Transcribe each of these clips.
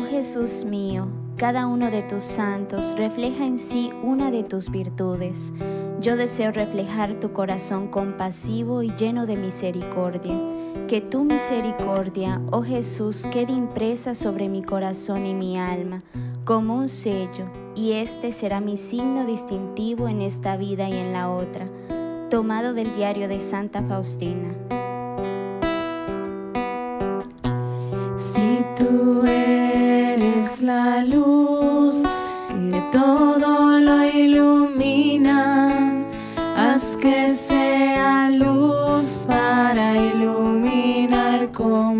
Oh Jesús mío, cada uno de tus santos refleja en sí una de tus virtudes. Yo deseo reflejar tu corazón compasivo y lleno de misericordia. Que tu misericordia, oh Jesús, quede impresa sobre mi corazón y mi alma como un sello, y este será mi signo distintivo en esta vida y en la otra. Tomado del diario de Santa Faustina. Si tú luz que todo lo ilumina, haz que sea luz para iluminar como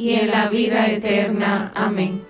y en la vida eterna. Amén.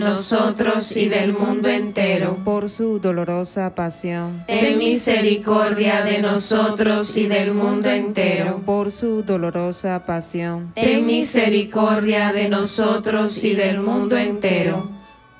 nosotros y del mundo entero. por su dolorosa pasión, Ten misericordia de nosotros y del mundo entero. por su dolorosa pasión. Ten misericordia de nosotros y del mundo entero.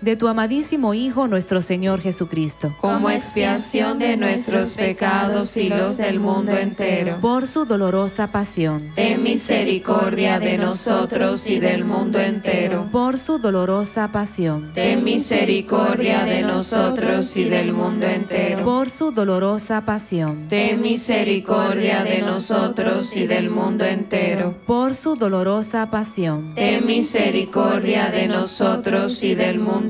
de tu amadísimo Hijo, nuestro Señor Jesucristo, Como expiación de nuestros pecados y los del mundo entero. por su dolorosa pasión, Ten misericordia de nosotros y del mundo entero. por su dolorosa pasión, Ten misericordia de nosotros y del mundo entero. por su dolorosa pasión, Ten misericordia de nosotros y del mundo entero. por su dolorosa pasión, Ten misericordia de nosotros y del mundo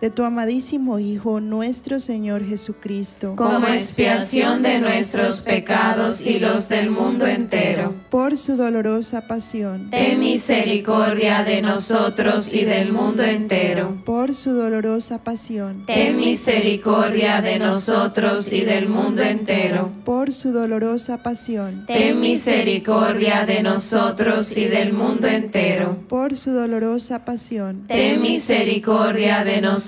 de tu amadísimo Hijo, nuestro Señor Jesucristo, Como expiación de nuestros pecados y los del mundo entero. por su dolorosa pasión, Ten misericordia de nosotros y del mundo entero. por su dolorosa pasión, Ten misericordia de nosotros y del mundo entero. por su dolorosa pasión, Ten misericordia de nosotros y del mundo entero. por su dolorosa pasión, Ten misericordia de nosotros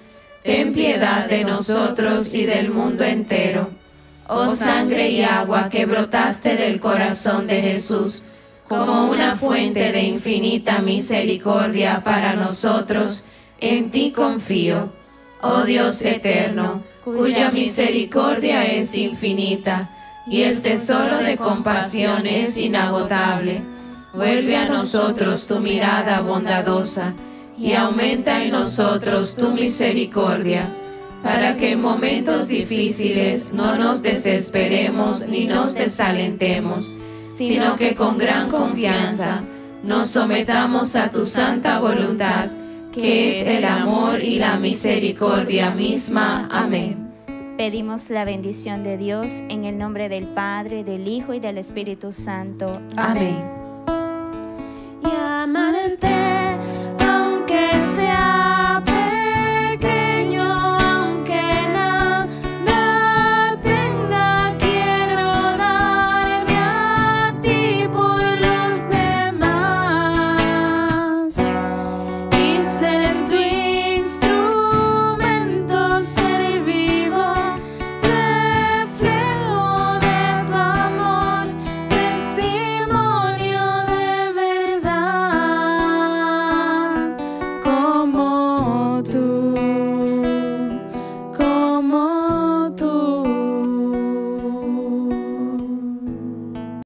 ten piedad de nosotros y del mundo entero. Oh sangre y agua que brotaste del corazón de Jesús, como una fuente de infinita misericordia para nosotros, en ti confío. Oh Dios eterno, cuya misericordia es infinita y el tesoro de compasión es inagotable. Vuelve a nosotros tu mirada bondadosa y aumenta en nosotros tu misericordia, para que en momentos difíciles no nos desesperemos ni nos desalentemos, sino que con gran confianza nos sometamos a tu santa voluntad, que es el amor y la misericordia misma. Amén. Pedimos la bendición de Dios en el nombre del Padre, del Hijo y del Espíritu Santo. Amén.